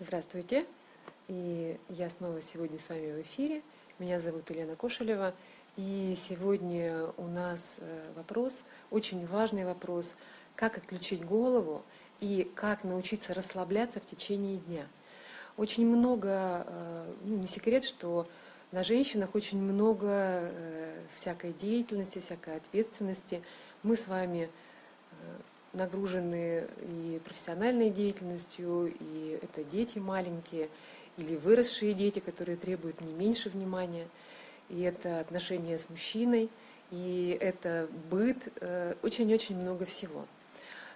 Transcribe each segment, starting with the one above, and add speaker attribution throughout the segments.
Speaker 1: Здравствуйте. И я снова сегодня с вами в эфире. Меня зовут Елена Кошелева. И сегодня у нас э, вопрос, очень важный вопрос, как отключить голову и как научиться расслабляться в течение дня. Очень много, э, ну, не секрет, что на женщинах очень много э, всякой деятельности, всякой ответственности. Мы с вами нагружены и профессиональной деятельностью, и это дети маленькие, или выросшие дети, которые требуют не меньше внимания, и это отношения с мужчиной, и это быт, э, очень-очень много всего.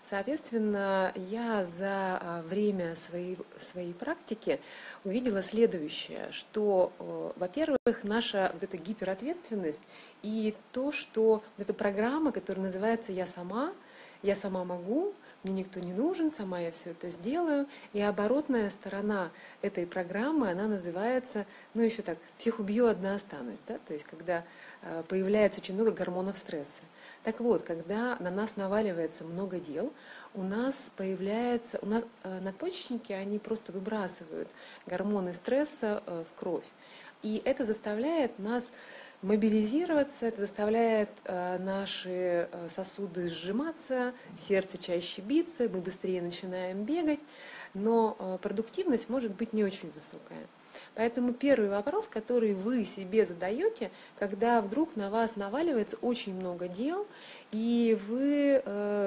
Speaker 1: Соответственно, я за а, время своей, своей практики увидела следующее, что, э, во-первых, наша вот эта гиперответственность и то, что вот эта программа, которая называется «Я сама», я сама могу, мне никто не нужен, сама я все это сделаю. И оборотная сторона этой программы, она называется, ну еще так, всех убью, одна останусь. Да? То есть когда э, появляется очень много гормонов стресса. Так вот, когда на нас наваливается много дел, у нас появляется, у нас э, надпочечники, они просто выбрасывают гормоны стресса э, в кровь. И это заставляет нас мобилизироваться, это заставляет э, наши э, сосуды сжиматься, сердце чаще биться, мы быстрее начинаем бегать, но э, продуктивность может быть не очень высокая. Поэтому первый вопрос, который вы себе задаете, когда вдруг на вас наваливается очень много дел, и вы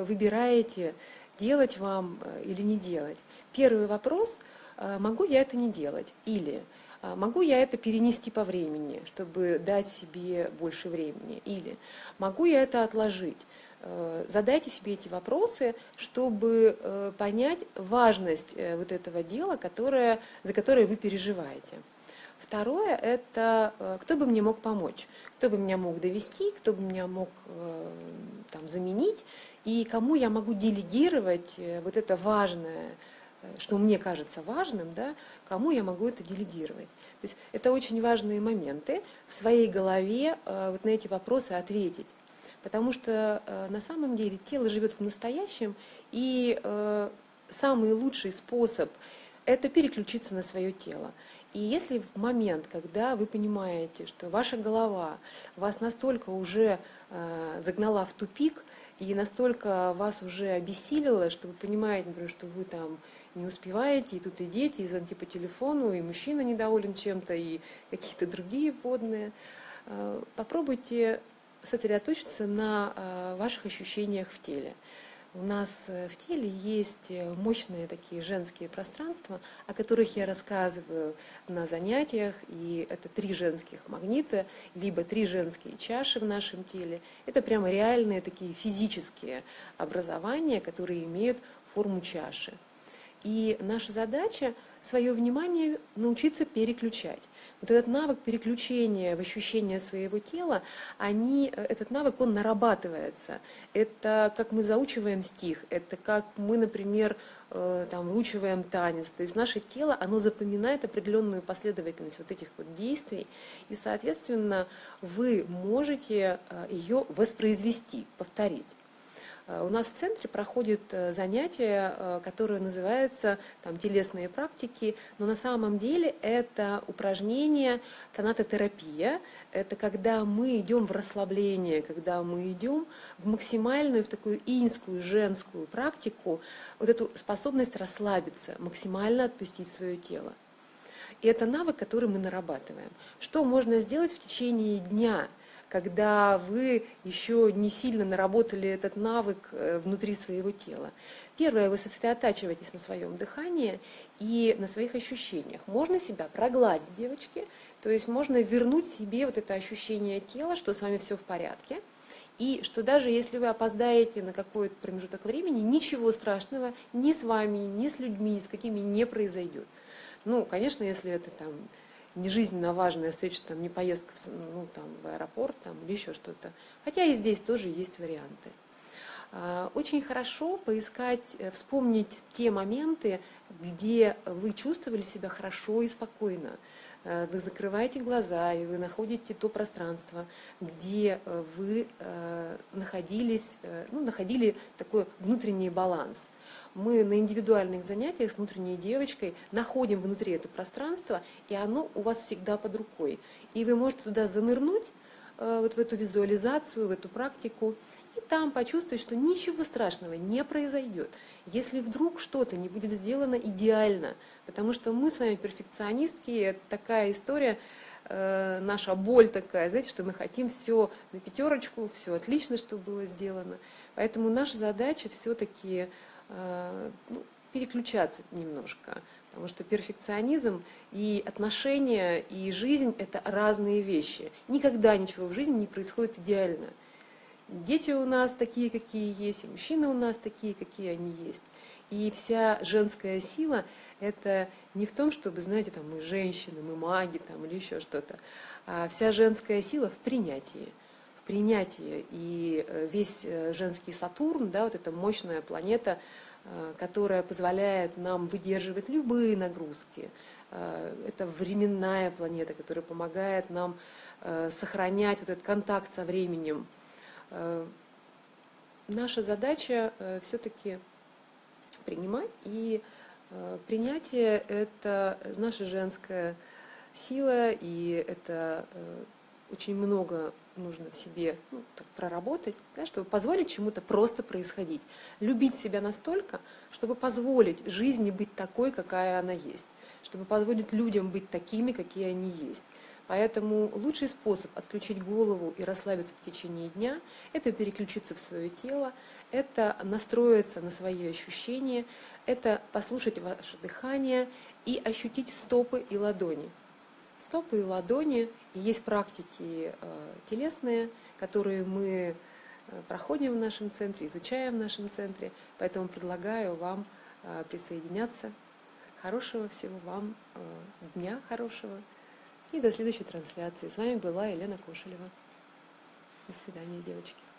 Speaker 1: выбираете, делать вам или не делать. Первый вопрос, могу я это не делать? Или а могу я это перенести по времени, чтобы дать себе больше времени? Или могу я это отложить? Э, задайте себе эти вопросы, чтобы э, понять важность э, вот этого дела, которое, за которое вы переживаете. Второе – это кто бы мне мог помочь, кто бы меня мог довести, кто бы меня мог там, заменить, и кому я могу делегировать вот это важное что мне кажется важным, да, кому я могу это делегировать. То есть это очень важные моменты в своей голове э, вот на эти вопросы ответить. Потому что э, на самом деле тело живет в настоящем, и э, самый лучший способ это переключиться на свое тело. И если в момент, когда вы понимаете, что ваша голова вас настолько уже загнала в тупик, и настолько вас уже обессилило, что вы понимаете, например, что вы там не успеваете, и тут и дети, и звонки по телефону, и мужчина недоволен чем-то, и какие-то другие водные. Э, попробуйте сосредоточиться на э, ваших ощущениях в теле. У нас э, в теле есть э, мощные такие женские пространства, о которых я рассказываю на занятиях, и это три женских магнита, либо три женские чаши в нашем теле. Это прямо реальные такие физические образования, которые имеют форму чаши. И наша задача свое внимание научиться переключать. Вот этот навык переключения в ощущение своего тела, они, э, этот навык, он нарабатывается. Это как мы заучиваем стих, это как мы, например, э, там, выучиваем танец. То есть наше тело, оно запоминает определенную последовательность вот этих вот действий, и, соответственно, вы можете э, ее воспроизвести, повторить. Э, у нас в центре проходит э, занятие, э, которое называется там, телесные практики, но на самом деле это упражнение тонатотерапия. Это когда мы идем в расслабление, когда мы идем в максимальную, в такую инскую, женскую практику, вот эту способность расслабиться, максимально отпустить свое тело. И это навык, который мы нарабатываем. Что можно сделать в течение дня – когда вы еще не сильно наработали этот навык э, внутри своего тела. Первое, вы сосредотачиваетесь на своем дыхании и на своих ощущениях. Можно себя прогладить, девочки, то есть можно вернуть себе вот это ощущение тела, что с вами все в порядке. И что даже если вы опоздаете на какой-то промежуток времени, ничего страшного ни с вами, ни с людьми, ни с какими не произойдет. Ну, конечно, если это там не жизненно важная встреча, там, не поездка в, ну, там, в аэропорт там, или еще что-то. Хотя и здесь тоже есть варианты. А, очень хорошо поискать, э, вспомнить те моменты, где вы чувствовали себя хорошо и спокойно. Э, вы закрываете глаза, и вы находите то пространство, где э, вы находились, ну, находили такой внутренний баланс. Мы на индивидуальных занятиях с внутренней девочкой находим внутри это пространство, и оно у вас всегда под рукой. И вы можете туда занырнуть, вот в эту визуализацию, в эту практику, и там почувствовать, что ничего страшного не произойдет, если вдруг что-то не будет сделано идеально, потому что мы с вами перфекционистки, это такая история, э, наша боль такая, знаете, что мы хотим все на пятерочку, все отлично, что было сделано. Поэтому наша задача все-таки э, ну, переключаться немножко, потому что перфекционизм и отношения, и жизнь – это разные вещи. Никогда ничего в жизни не происходит идеально дети у нас такие, какие есть, и мужчины у нас такие, какие они есть. И вся женская сила – это не в том, чтобы, знаете, там, мы женщины, мы маги там, или еще что-то, а вся женская сила в принятии. В принятии. И э, весь э, женский Сатурн, да, вот эта мощная планета, которая позволяет нам выдерживать любые нагрузки. Это временная планета, которая помогает нам сохранять вот этот контакт со временем, Э, наша задача э, все-таки принимать, и э, принятие – это наша женская сила, и это очень много нужно в себе ну, так, проработать, да, чтобы позволить чему-то просто происходить. Любить себя настолько, чтобы позволить жизни быть такой, какая она есть, чтобы позволить людям быть такими, какие они есть. Поэтому лучший способ отключить голову и расслабиться в течение дня – это переключиться в свое тело, это настроиться на свои ощущения, это послушать ваше дыхание и ощутить стопы и ладони. Стопы и ладони, и есть практики э, телесные, которые мы э, проходим в нашем центре, изучаем в нашем центре, поэтому предлагаю вам э, присоединяться. Хорошего всего вам дня хорошего. И до следующей трансляции. С вами была Елена Кошелева. До свидания, девочки.